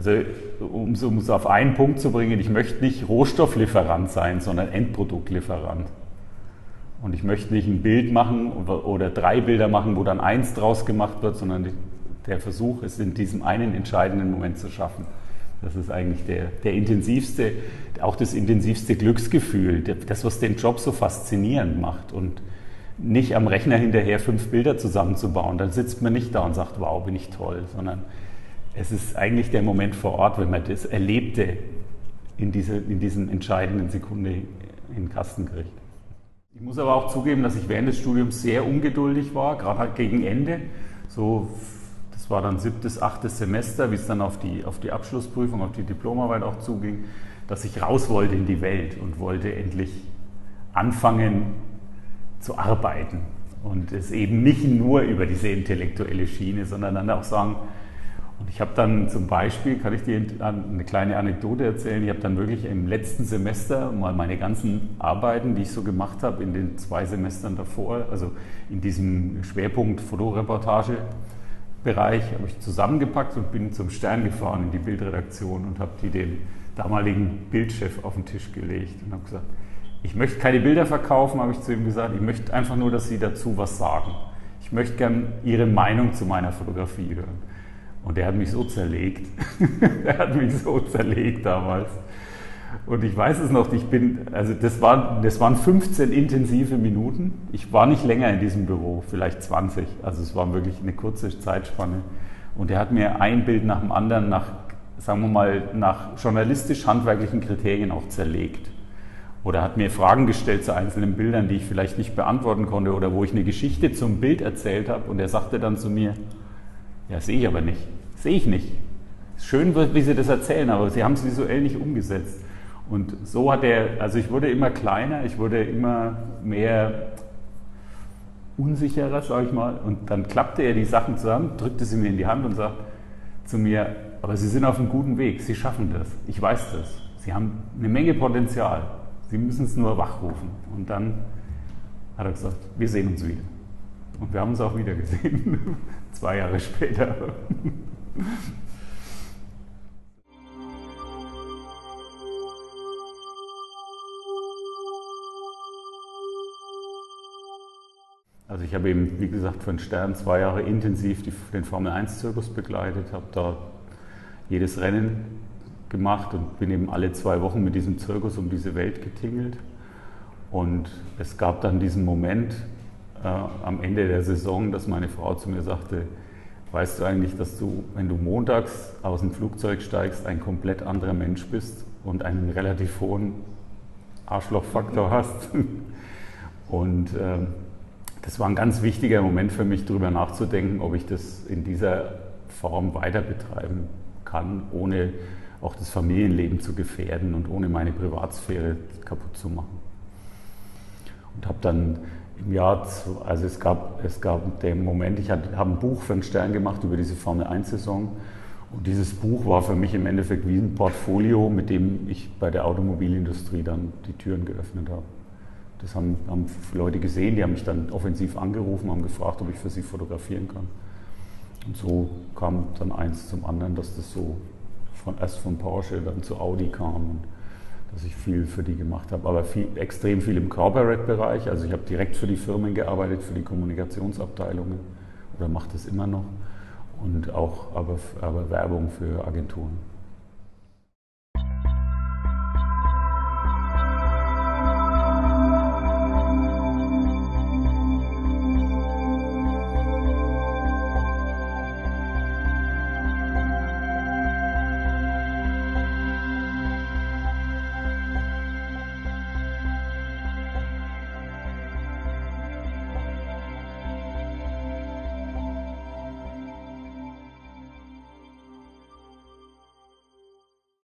Also um es auf einen Punkt zu bringen, ich möchte nicht Rohstofflieferant sein, sondern Endproduktlieferant. Und ich möchte nicht ein Bild machen oder drei Bilder machen, wo dann eins draus gemacht wird, sondern der Versuch ist, in diesem einen entscheidenden Moment zu schaffen. Das ist eigentlich der, der intensivste, auch das intensivste Glücksgefühl, das, was den Job so faszinierend macht. Und nicht am Rechner hinterher fünf Bilder zusammenzubauen. Dann sitzt man nicht da und sagt, wow, bin ich toll, sondern es ist eigentlich der Moment vor Ort, wenn man das Erlebte in, diese, in diesen entscheidenden Sekunde in den Kasten kriegt. Ich muss aber auch zugeben, dass ich während des Studiums sehr ungeduldig war, gerade halt gegen Ende. So, das war dann siebtes, achtes Semester, wie es dann auf die, auf die Abschlussprüfung, auf die Diplomarbeit auch zuging, dass ich raus wollte in die Welt und wollte endlich anfangen zu arbeiten. Und es eben nicht nur über diese intellektuelle Schiene, sondern dann auch sagen, und ich habe dann zum Beispiel, kann ich dir eine kleine Anekdote erzählen, ich habe dann wirklich im letzten Semester mal meine ganzen Arbeiten, die ich so gemacht habe in den zwei Semestern davor, also in diesem Schwerpunkt Fotoreportagebereich, habe ich zusammengepackt und bin zum Stern gefahren in die Bildredaktion und habe die dem damaligen Bildchef auf den Tisch gelegt und habe gesagt, ich möchte keine Bilder verkaufen, habe ich zu ihm gesagt, ich möchte einfach nur, dass Sie dazu was sagen. Ich möchte gern Ihre Meinung zu meiner Fotografie hören. Und der hat mich so zerlegt. er hat mich so zerlegt damals. Und ich weiß es noch, ich bin, also das, war, das waren 15 intensive Minuten. Ich war nicht länger in diesem Büro, vielleicht 20. Also es war wirklich eine kurze Zeitspanne. Und er hat mir ein Bild nach dem anderen nach, sagen wir mal, nach journalistisch-handwerklichen Kriterien auch zerlegt. Oder hat mir Fragen gestellt zu einzelnen Bildern, die ich vielleicht nicht beantworten konnte oder wo ich eine Geschichte zum Bild erzählt habe. Und er sagte dann zu mir, ja, sehe ich aber nicht. Sehe ich nicht. Schön, wie Sie das erzählen, aber Sie haben es visuell nicht umgesetzt. Und so hat er, also ich wurde immer kleiner, ich wurde immer mehr unsicherer, sage ich mal. Und dann klappte er die Sachen zusammen, drückte sie mir in die Hand und sagt zu mir, aber Sie sind auf einem guten Weg, Sie schaffen das. Ich weiß das. Sie haben eine Menge Potenzial. Sie müssen es nur wachrufen. Und dann hat er gesagt, wir sehen uns wieder. Und wir haben uns auch wieder gesehen, zwei Jahre später. Also ich habe eben, wie gesagt, von Stern zwei Jahre intensiv den Formel-1-Zirkus begleitet, habe da jedes Rennen gemacht und bin eben alle zwei Wochen mit diesem Zirkus um diese Welt getingelt. Und es gab dann diesen Moment, äh, am Ende der Saison, dass meine Frau zu mir sagte, weißt du eigentlich, dass du, wenn du montags aus dem Flugzeug steigst, ein komplett anderer Mensch bist und einen relativ hohen Arschlochfaktor hast. Und äh, das war ein ganz wichtiger Moment für mich, darüber nachzudenken, ob ich das in dieser Form weiter betreiben kann, ohne auch das Familienleben zu gefährden und ohne meine Privatsphäre kaputt zu machen. Und habe dann im Jahr, also es gab, es gab den Moment, ich habe ein Buch für den Stern gemacht über diese Formel 1-Saison. Und dieses Buch war für mich im Endeffekt wie ein Portfolio, mit dem ich bei der Automobilindustrie dann die Türen geöffnet habe. Das haben, haben Leute gesehen, die haben mich dann offensiv angerufen, haben gefragt, ob ich für sie fotografieren kann. Und so kam dann eins zum anderen, dass das so von, erst von Porsche dann zu Audi kam. Und dass ich viel für die gemacht habe, aber viel, extrem viel im Corporate-Bereich. Also ich habe direkt für die Firmen gearbeitet, für die Kommunikationsabteilungen oder mache das immer noch und auch aber, aber Werbung für Agenturen.